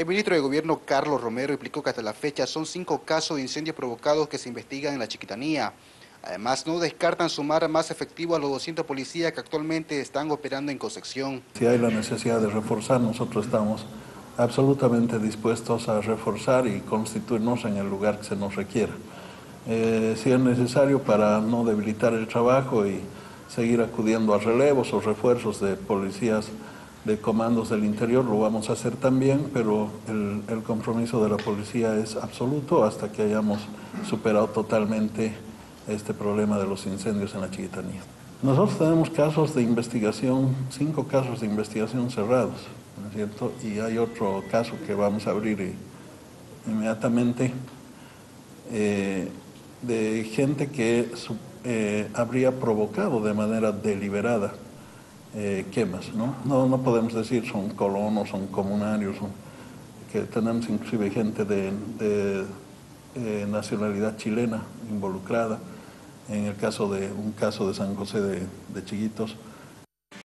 El ministro de Gobierno Carlos Romero explicó que hasta la fecha son cinco casos de incendios provocados que se investigan en la Chiquitanía. Además, no descartan sumar más efectivo a los 200 policías que actualmente están operando en Concepción. Si hay la necesidad de reforzar, nosotros estamos absolutamente dispuestos a reforzar y constituirnos en el lugar que se nos requiera. Eh, si es necesario para no debilitar el trabajo y seguir acudiendo a relevos o refuerzos de policías de comandos del interior lo vamos a hacer también, pero el, compromiso de la policía es absoluto hasta que hayamos superado totalmente este problema de los incendios en la Chiquitanía. Nosotros tenemos casos de investigación, cinco casos de investigación cerrados, ¿no es cierto? Y hay otro caso que vamos a abrir inmediatamente eh, de gente que eh, habría provocado de manera deliberada eh, quemas, ¿no? ¿no? No podemos decir son colonos, son comunarios, son, que tenemos inclusive gente de, de eh, nacionalidad chilena involucrada, en el caso de un caso de San José de, de Chiquitos,